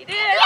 He did.